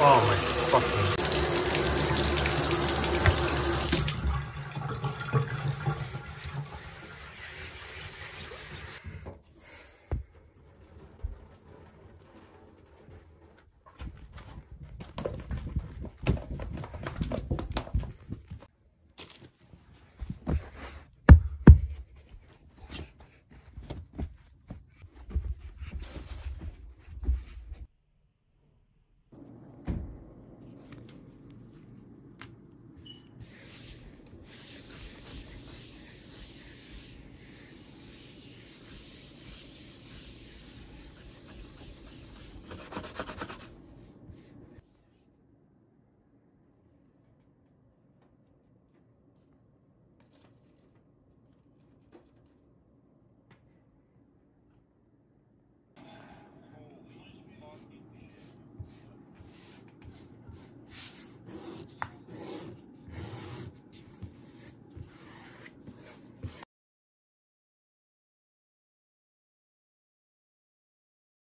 Oh my